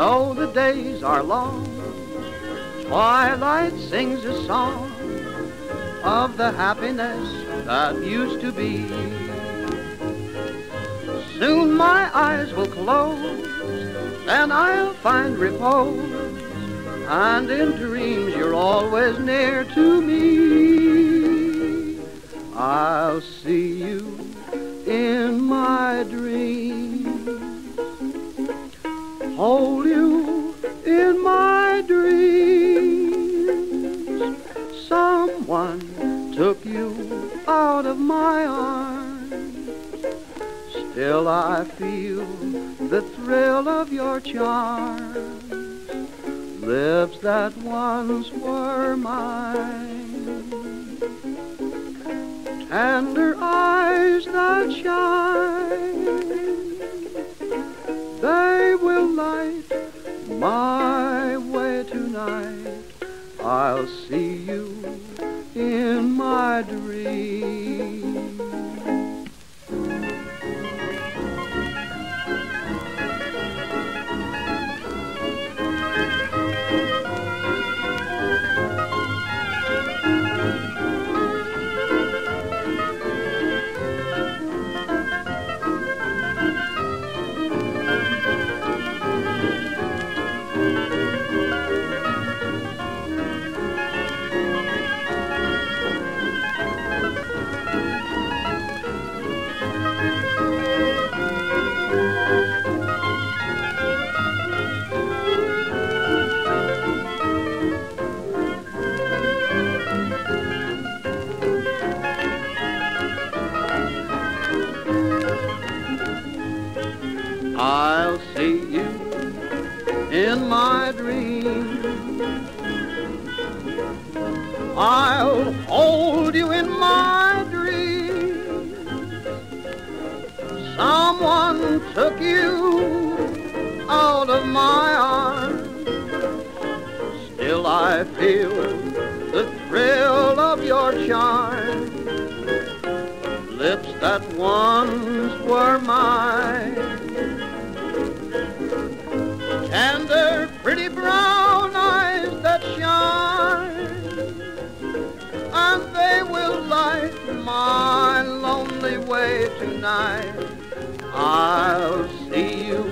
though the days are long. Twilight sings a song of the happiness that used to be. Soon my eyes will close, and I'll find repose, and in dreams you're always near to me. I'll see you hold you in my dreams. Someone took you out of my arms. Still I feel the thrill of your charms, lips that once were mine, tender eyes that shine. Light my way tonight. I'll see you in my dreams. I'll see you in my dreams. I'll hold took you out of my arms. Still I feel the thrill of your charm. Lips that once were mine tender, pretty brown eyes that shine, and they will light my lonely way tonight. I'll see you